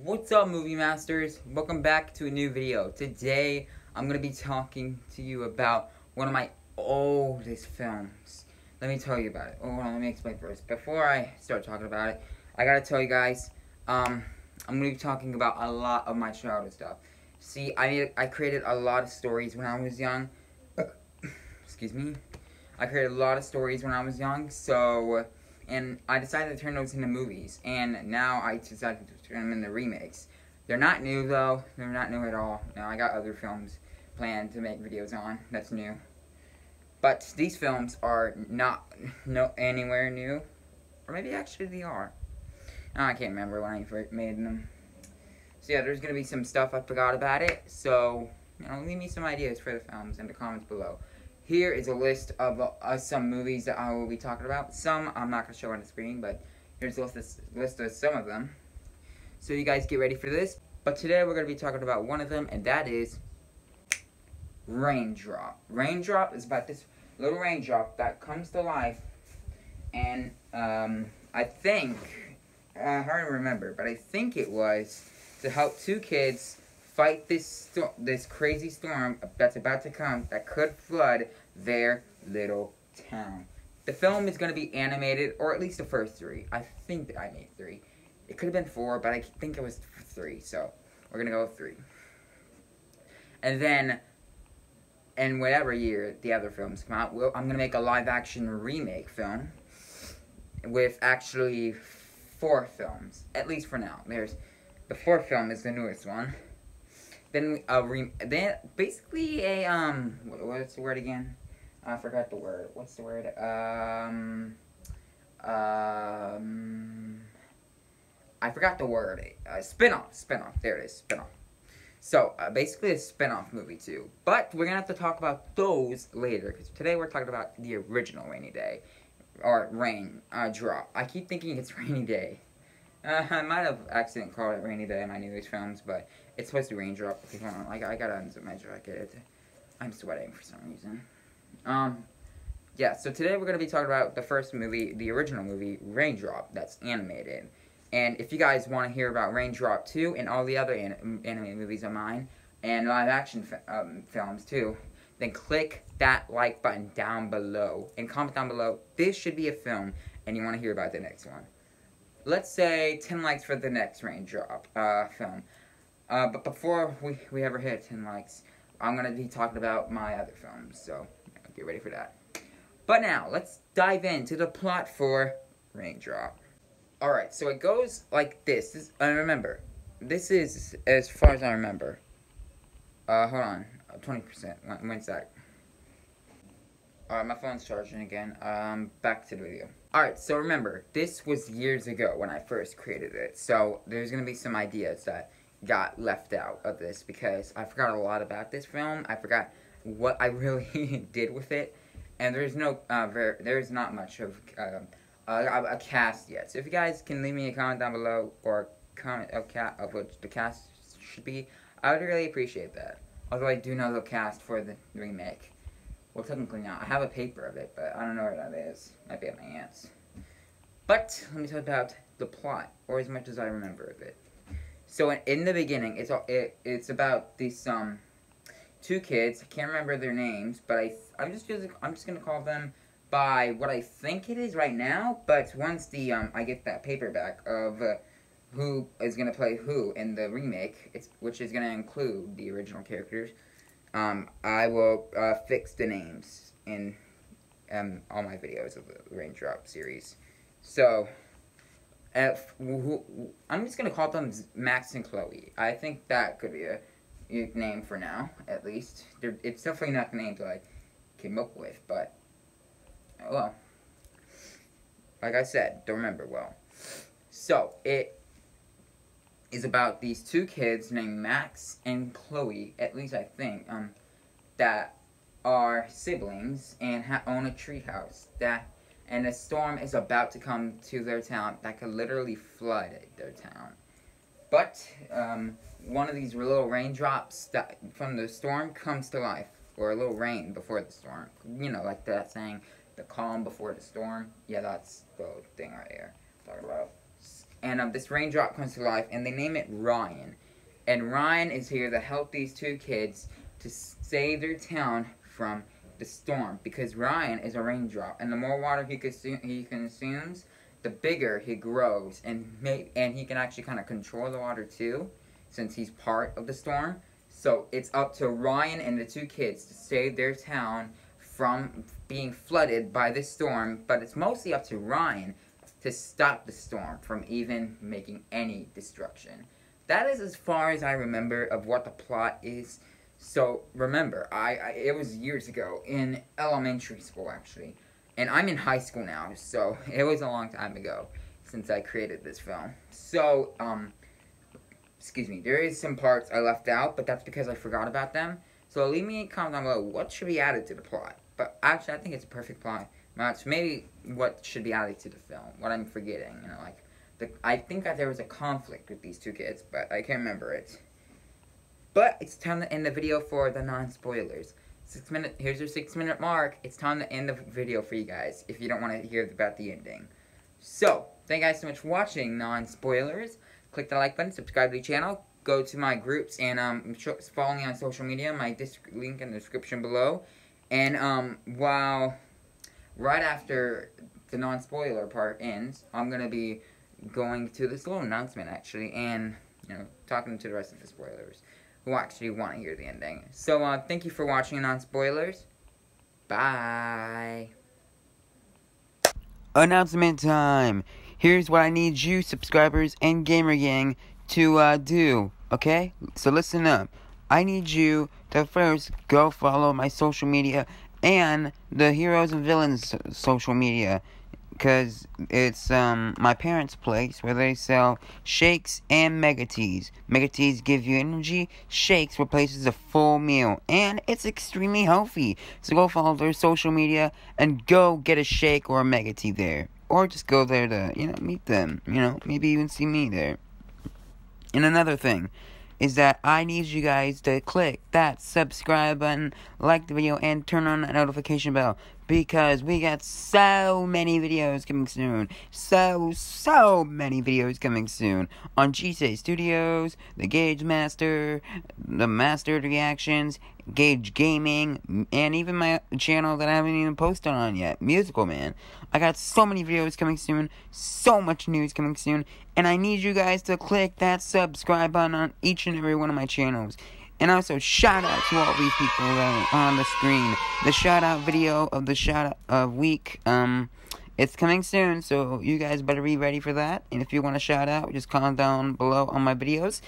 What's up, movie masters? Welcome back to a new video. Today, I'm gonna be talking to you about one of my oldest films. Let me tell you about it. Oh, hold on, let me explain first. Before I start talking about it, I gotta tell you guys, um, I'm gonna be talking about a lot of my childhood stuff. See, I I created a lot of stories when I was young. Excuse me. I created a lot of stories when I was young, so and I decided to turn those into movies. And now I decided to turn them into remakes. They're not new though. They're not new at all. Now I got other films planned to make videos on. That's new. But these films are not no anywhere new, or maybe actually they are. Oh, I can't remember when I made them. So yeah, there's gonna be some stuff I forgot about it. So you know, leave me some ideas for the films in the comments below. Here is a list of uh, some movies that I will be talking about. Some I'm not going to show on the screen, but here's a list of, list of some of them. So you guys get ready for this. But today we're going to be talking about one of them, and that is Raindrop. Raindrop is about this little raindrop that comes to life, and um, I think, uh, hard to remember, but I think it was to help two kids fight this this crazy storm that's about to come that could flood their little town. The film is going to be animated, or at least the first three. I think that I made three. It could have been four, but I think it was three, so we're going to go with three. And then, in whatever year the other films come out, I'm going to make a live-action remake film with actually four films, at least for now. There's the fourth film is the newest one then a re then basically a um what, what's the word again? I forgot the word. What's the word? Um um I forgot the word. Uh, spinoff, spinoff. There it is, spinoff. So uh, basically a spinoff movie too. But we're gonna have to talk about those later because today we're talking about the original Rainy Day or Rain uh, Drop. I keep thinking it's Rainy Day. Uh, I might have accidentally called it Rainy Day in my newest films, but it's supposed to raindrop. Okay, hold on. I, I gotta unzip my jacket. I'm sweating for some reason. Um, yeah, so today we're gonna be talking about the first movie, the original movie, Raindrop, that's animated. And if you guys want to hear about Raindrop 2 and all the other anim animated movies of mine, and live action um, films too, then click that like button down below and comment down below. This should be a film, and you want to hear about the next one. Let's say 10 likes for the next Raindrop uh, film. Uh, but before we, we ever hit 10 likes, I'm going to be talking about my other films, so get ready for that. But now, let's dive into the plot for Raindrop. Alright, so it goes like this. this. I remember, this is as far as I remember. Uh, hold on, 20%. One, one sec. Alright, my phone's charging again. Um, back to the video. Alright, so remember, this was years ago when I first created it. So, there's to be some ideas that got left out of this because I forgot a lot about this film. I forgot what I really did with it, and there's no uh, very, there's not much of um, a, a, cast yet. So if you guys can leave me a comment down below or comment of, ca of what the cast should be, I would really appreciate that. Although I do know the cast for the remake. Well, technically not. I have a paper of it, but I don't know where that is. Might be at my aunt's. But let me talk about the plot, or as much as I remember of it. So in, in the beginning, it's all, it, it's about these um two kids. I can't remember their names, but I I'm just I'm just gonna call them by what I think it is right now. But once the um I get that paperback of uh, who is gonna play who in the remake, it's which is gonna include the original characters. Um, I will uh, fix the names in um all my videos of the Raindrop series. So if, I'm just gonna call them Max and Chloe. I think that could be a, name for now, at least. They're, it's definitely not the name that I came up with, but well, like I said, don't remember well. So it is about these two kids named Max and Chloe, at least I think, um, that are siblings and own a treehouse that and a storm is about to come to their town that could literally flood their town. But um, one of these little raindrops that from the storm comes to life, or a little rain before the storm. You know, like that saying, the calm before the storm. Yeah, that's the thing right here. Talk about. and um, this raindrop comes to life, and they name it Ryan. And Ryan is here to help these two kids to save their town from the storm because Ryan is a raindrop, and the more water he, consume, he consumes, the bigger he grows, and may, and he can actually kind of control the water too, since he's part of the storm. So it's up to Ryan and the two kids to save their town from being flooded by this storm, but it's mostly up to Ryan to stop the storm from even making any destruction. That is as far as I remember of what the plot is. So remember, I, I, it was years ago in elementary school actually, and I'm in high school now. So it was a long time ago since I created this film. So um, excuse me, there is some parts I left out, but that's because I forgot about them. So leave me a comment down below. What should be added to the plot? But actually, I think it's a perfect plot. Match maybe what should be added to the film. What I'm forgetting, you know, like the I think that there was a conflict with these two kids, but I can't remember it. But it's time to end the video for the non-spoilers. Six minute, here's your six minute mark. It's time to end the video for you guys if you don't want to hear about the ending. So, thank you guys so much for watching non-spoilers. Click the like button, subscribe to the channel, go to my groups, and um, follow me on social media. My link in the description below. And um, while right after the non-spoiler part ends, I'm gonna be going to this little announcement actually, and you know, talking to the rest of the spoilers who actually want to hear the ending. So, uh, thank you for watching non-spoilers. Bye. Announcement time. Here's what I need you, subscribers and Gamer Gang, to uh, do. Okay? So listen up. I need you to first go follow my social media and the Heroes and Villains social media because it's um my parents' place where they sell shakes and mega teas. Mega teas give you energy, shakes replaces a full meal, and it's extremely healthy. So go follow their social media and go get a shake or a mega tea there. Or just go there to, you know, meet them. You know, maybe even see me there. And another thing, is that I need you guys to click that subscribe button, like the video, and turn on that notification bell because we got so many videos coming soon. So, so many videos coming soon on G.C.A. Studios, The Gage Master, The Mastered Reactions, Gage Gaming, and even my channel that I haven't even posted on yet, Musical Man. I got so many videos coming soon, so much news coming soon, and I need you guys to click that subscribe button on each and every one of my channels. And also, shout out to all these people that are on the screen. The shout out video of the shout out of week, um, it's coming soon, so you guys better be ready for that. And if you want to shout out, just comment down below on my videos.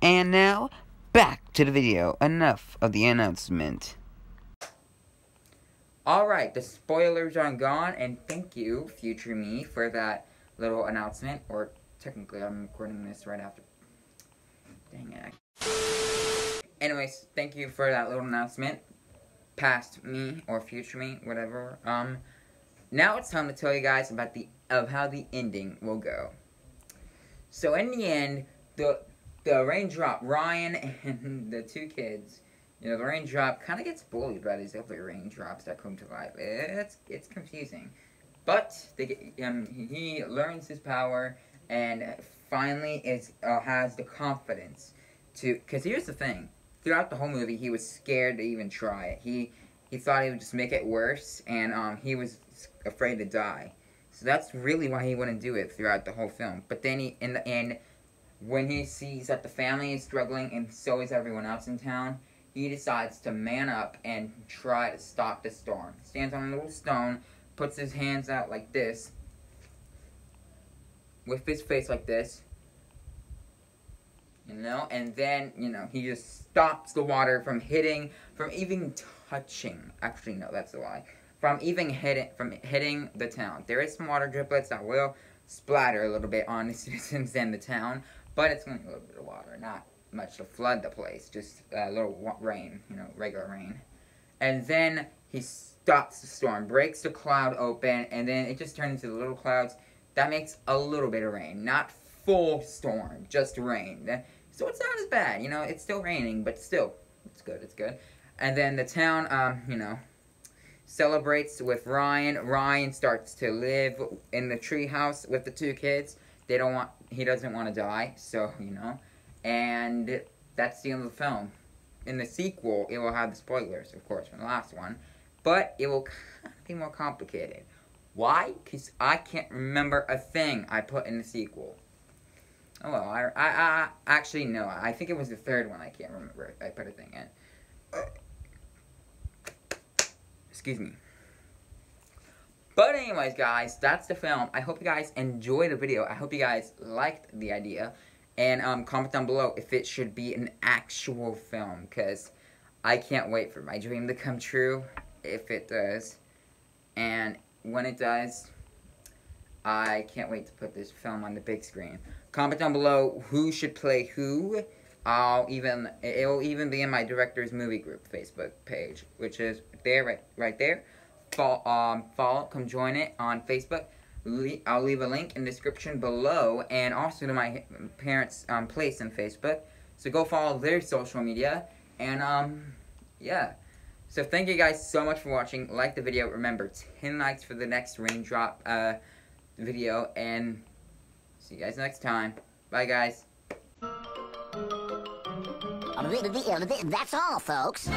And now, back to the video. Enough of the announcement. Alright, the spoilers are gone, and thank you, future me, for that little announcement. Or, technically, I'm recording this right after. Dang it. Anyways, thank you for that little announcement. Past me, or future me, whatever. Um, now it's time to tell you guys about the of how the ending will go. So in the end, the the raindrop, Ryan and the two kids, you know, the raindrop kind of gets bullied by these other raindrops that come to life. It's it's confusing, but they get, um, he learns his power and finally is uh, has the confidence to. Because here's the thing: throughout the whole movie, he was scared to even try it. He he thought he would just make it worse, and um, he was afraid to die. So that's really why he wouldn't do it throughout the whole film. But then he, in the end, when he sees that the family is struggling and so is everyone else in town, he decides to man up and try to stop the storm. Stands on a little stone, puts his hands out like this, with his face like this, you know, and then, you know, he just stops the water from hitting, from even touching, actually, no, that's a lie, from even hitting, from hitting the town. There is some water driplets that will splatter a little bit on the citizens and the town, but it's only a little bit of water, not much to flood the place, just a little rain, you know, regular rain. And then he stops the storm, breaks the cloud open, and then it just turns into little clouds. That makes a little bit of rain, not full storm, just rain. So it's not as bad, you know, it's still raining, but still, it's good, it's good. And then the town, um, you know, celebrates with Ryan. Ryan starts to live in the treehouse with the two kids they don't want he doesn't want to die, so you know, and that's the end of the film. In the sequel, it will have the spoilers, of course, from the last one, but it will be more complicated. Why? Because I can't remember a thing I put in the sequel. Oh well, I, I, I actually no, I think it was the third one. I can't remember. I put a thing in. Excuse me. But anyways, guys, that's the film. I hope you guys enjoyed the video. I hope you guys liked the idea. And um, comment down below if it should be an actual film. Because I can't wait for my dream to come true. If it does. And when it does, I can't wait to put this film on the big screen. Comment down below who should play who. I'll even, it'll even be in my director's movie group Facebook page. Which is there, right, right there follow, um, follow, come join it on Facebook. Le I'll leave a link in the description below, and also to my parents' um, place on Facebook. So go follow their social media, and um, yeah. So thank you guys so much for watching. Like the video. Remember, 10 likes for the next raindrop uh, video, and see you guys next time. Bye, guys. That's all, folks.